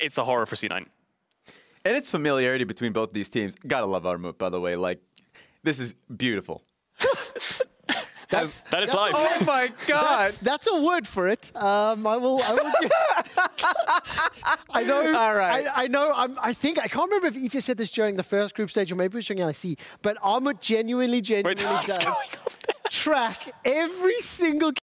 it's a horror for C9. And it's familiarity between both these teams. Gotta love Armut, by the way. Like, this is beautiful. That's, That is that's- life. Oh my god! That's, that's a word for it. Um, I will. I will. I know. All right. I, I know. I'm, I think I can't remember if Ether said this during the first group stage or maybe it was during LEC. But Armut genuinely, genuinely Wait, does track every single